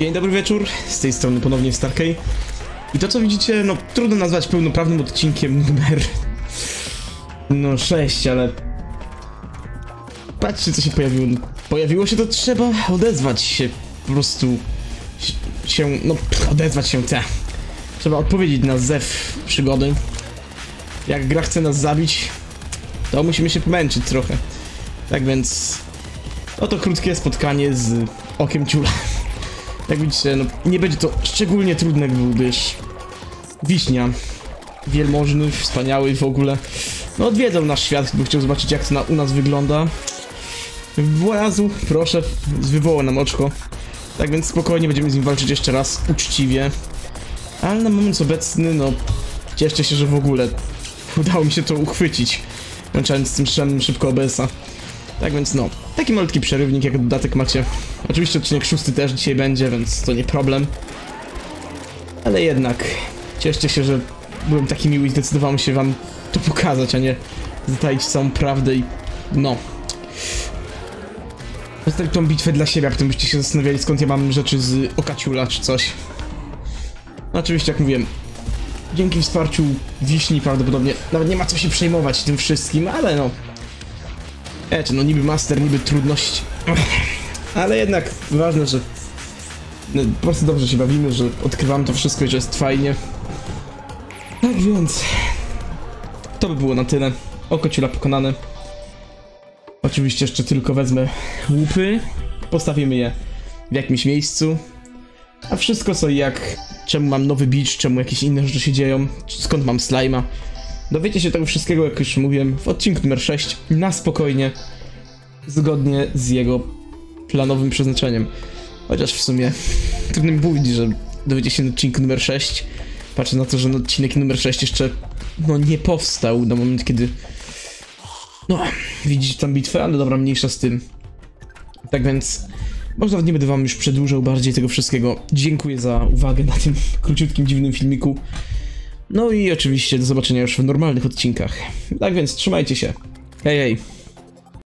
Dzień dobry wieczór, z tej strony ponownie Starkey. I to co widzicie, no trudno nazwać pełnoprawnym odcinkiem numer... No 6, ale... Patrzcie co się pojawiło. Pojawiło się to trzeba odezwać się, po prostu... się, no odezwać się, te. Trzeba odpowiedzieć na zew przygody. Jak gra chce nas zabić, to musimy się pomęczyć trochę. Tak więc... Oto krótkie spotkanie z Okiem Ciula. Jak widzicie, no nie będzie to szczególnie trudne, gdyż Wiśnia, wielmożny, wspaniały w ogóle, no odwiedzał nasz świat, bo chciał zobaczyć jak to na, u nas wygląda. Włazu, proszę, wywoła nam oczko. Tak więc spokojnie będziemy z nim walczyć jeszcze raz, uczciwie. Ale na moment obecny, no, cieszcie się, że w ogóle udało mi się to uchwycić, łączając z tym szczelnym szybko OBS-a. Tak więc no, taki malutki przerywnik, jak dodatek macie. Oczywiście odcinek szósty też dzisiaj będzie, więc to nie problem. Ale jednak, cieszcie się, że byłem taki miły i zdecydowałem się wam to pokazać, a nie zataić całą prawdę i no. Zostawić tą bitwę dla siebie, a potem byście się zastanawiali skąd ja mam rzeczy z Okaciula czy coś. No oczywiście, jak mówiłem, dzięki wsparciu Wiśni prawdopodobnie nawet nie ma co się przejmować tym wszystkim, ale no, Wiecie, no niby master, niby trudności. Ale jednak ważne, że no, po prostu dobrze się bawimy, że odkrywam to wszystko i że jest fajnie. Tak więc... To by było na tyle. Oko ciula pokonane. Oczywiście jeszcze tylko wezmę łupy. Postawimy je w jakimś miejscu. A wszystko co jak... Czemu mam nowy beach, czemu jakieś inne rzeczy się dzieją, skąd mam slajma. Dowiecie się tego wszystkiego, jak już mówiłem, w odcinku numer 6 na spokojnie, zgodnie z jego planowym przeznaczeniem. Chociaż w sumie trudno mi mówić, że dowiecie się na odcinku numer 6. Patrzę na to, że odcinek numer 6 jeszcze no nie powstał na moment, kiedy no, widzicie tam bitwę, ale dobra, mniejsza z tym. Tak więc może nie będę wam już przedłużał bardziej tego wszystkiego. Dziękuję za uwagę na tym króciutkim, dziwnym filmiku. No i oczywiście do zobaczenia już w normalnych odcinkach. Tak więc trzymajcie się. Hej, hej.